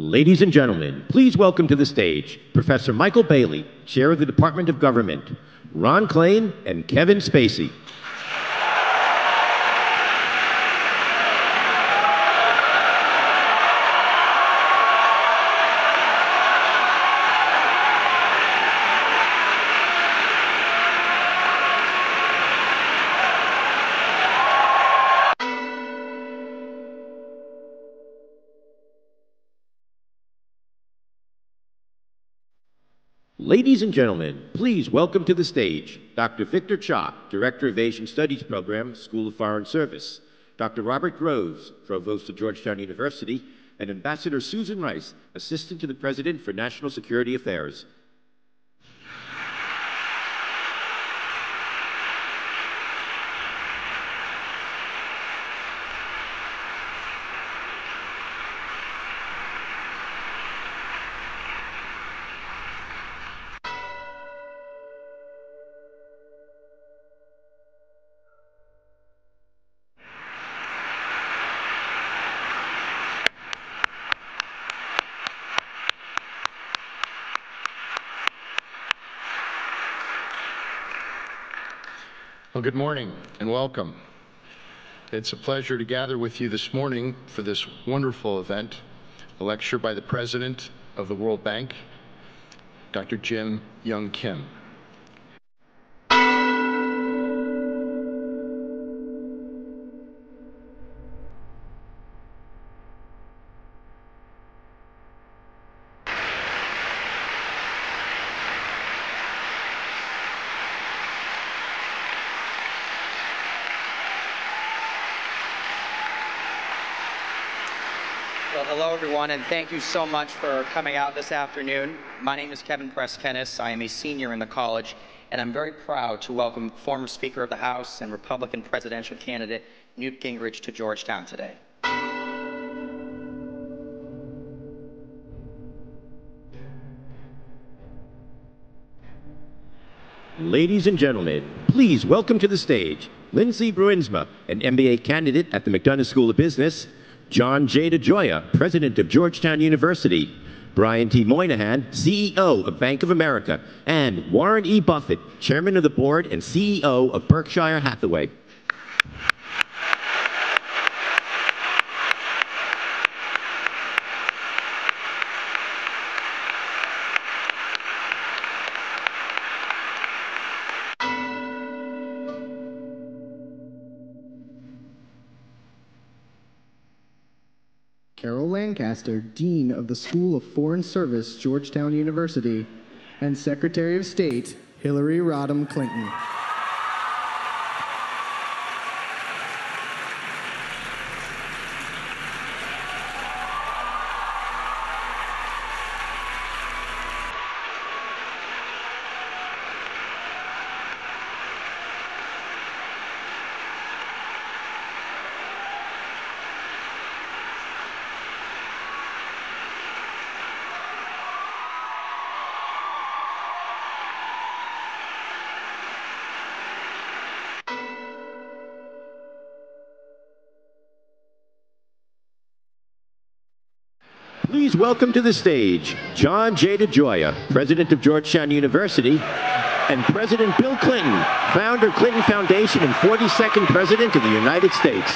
Ladies and gentlemen, please welcome to the stage Professor Michael Bailey, Chair of the Department of Government, Ron Klain, and Kevin Spacey. Ladies and gentlemen, please welcome to the stage Dr. Victor Cha, Director of Asian Studies Program, School of Foreign Service, Dr. Robert Groves, Provost of Georgetown University, and Ambassador Susan Rice, Assistant to the President for National Security Affairs. Well, good morning and welcome. It's a pleasure to gather with you this morning for this wonderful event, a lecture by the President of the World Bank, Dr. Jim Young Kim. Hello everyone, and thank you so much for coming out this afternoon. My name is Kevin Preskenis. I am a senior in the college, and I'm very proud to welcome former Speaker of the House and Republican presidential candidate Newt Gingrich to Georgetown today. Ladies and gentlemen, please welcome to the stage Lindsay Bruinsma, an MBA candidate at the McDonough School of Business, John J. DeGioia, President of Georgetown University, Brian T. Moynihan, CEO of Bank of America, and Warren E. Buffett, Chairman of the Board and CEO of Berkshire Hathaway. Carol Lancaster, Dean of the School of Foreign Service, Georgetown University, and Secretary of State, Hillary Rodham Clinton. Please welcome to the stage John J. DeGioia, President of Georgetown University, and President Bill Clinton, founder of Clinton Foundation and 42nd President of the United States.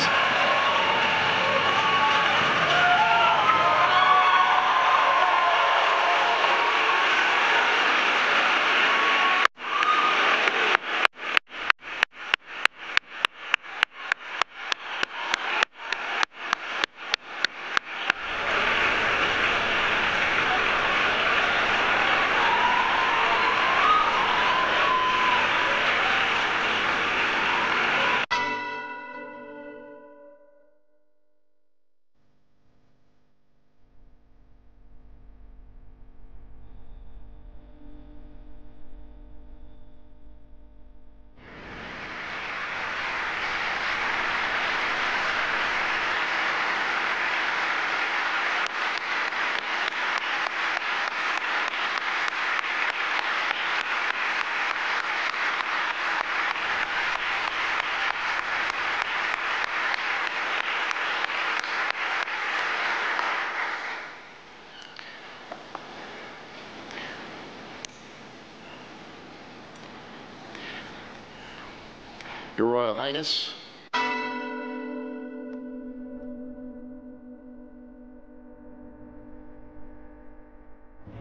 Your Royal Highness,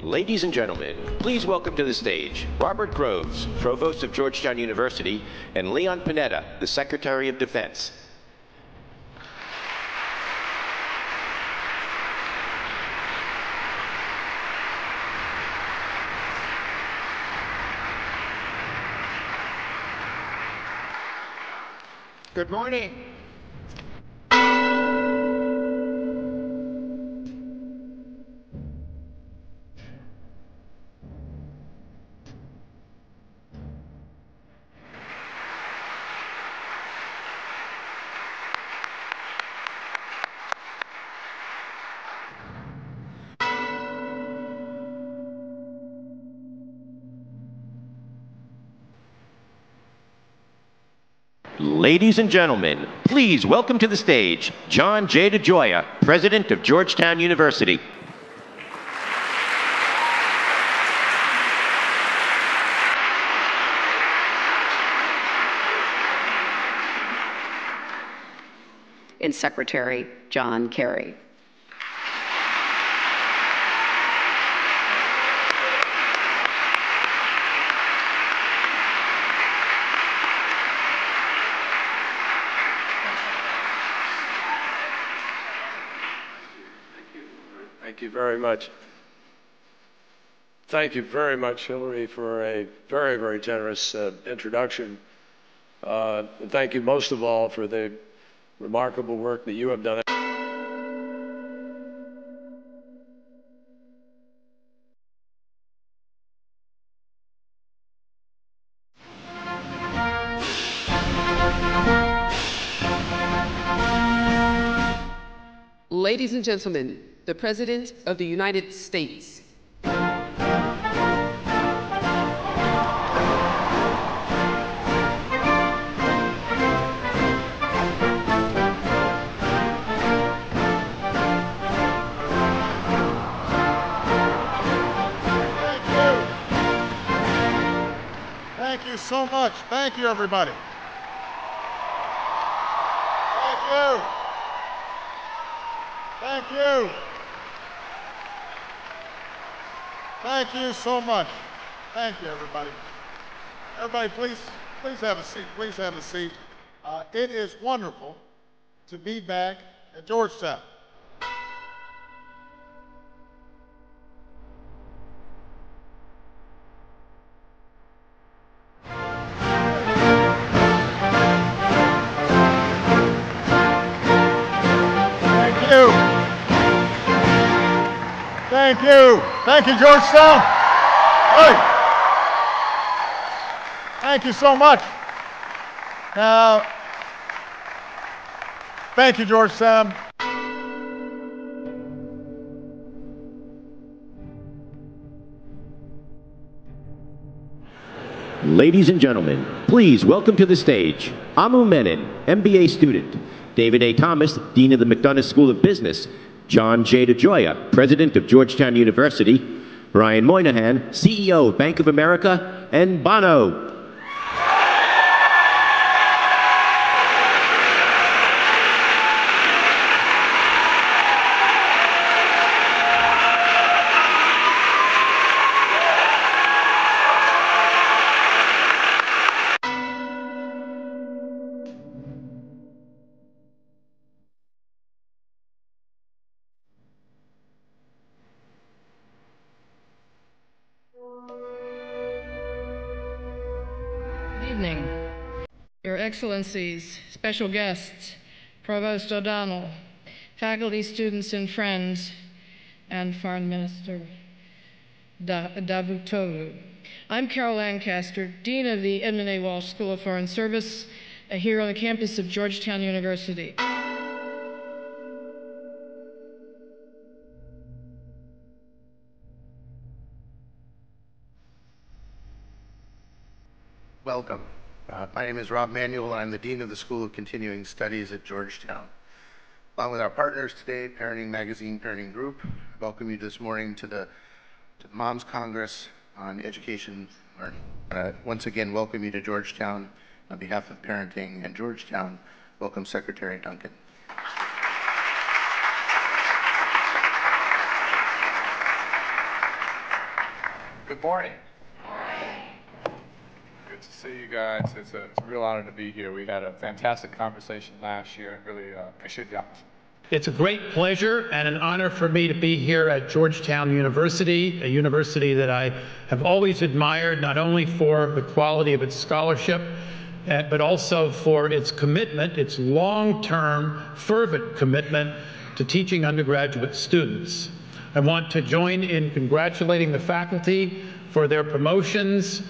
Ladies and gentlemen, please welcome to the stage Robert Groves, Provost of Georgetown University, and Leon Panetta, the Secretary of Defense. Good morning. Ladies and gentlemen, please welcome to the stage John J. DeGioia, President of Georgetown University. and Secretary John Kerry. Thank you very much. Thank you very much, Hillary, for a very, very generous uh, introduction. Uh, thank you most of all for the remarkable work that you have done. Ladies and gentlemen, the President of the United States. Thank you. So much. Thank you, everybody. Thank you. You. Thank you so much. Thank you, everybody. Everybody, please, please have a seat. Please have a seat. Uh, it is wonderful to be back at Georgetown. Thank you. Thank you, Georgetown. Hey. Thank you so much. Now, thank you, Georgetown. Ladies and gentlemen, please welcome to the stage Amu Menon, MBA student, David A. Thomas, Dean of the McDonough School of Business, John J. DeGioia, President of Georgetown University, Brian Moynihan, CEO of Bank of America, and Bono. Excellencies, special guests, Provost O'Donnell, faculty, students, and friends, and Foreign Minister Da- Davutoglu. I'm Carol Lancaster, Dean of the Edmund A. Walsh School of Foreign Service, here on the campus of Georgetown University. Welcome. Uh, my name is Rob Manuel, and I'm the Dean of the School of Continuing Studies at Georgetown. Along with our partners today, Parenting Magazine Parenting Group, I welcome you this morning to the, to the Moms Congress on Education Learning. Uh, once again, welcome you to Georgetown on behalf of Parenting and Georgetown, welcome Secretary Duncan. Good morning. To see you guys. It's a, it's a real honor to be here. We had a fantastic conversation last year and really uh, appreciate the opportunity. It's a great pleasure and an honor for me to be here at Georgetown University, a university that I have always admired, not only for the quality of its scholarship, uh, but also for its commitment, its long term, fervent commitment to teaching undergraduate students. I want to join in congratulating the faculty for their promotions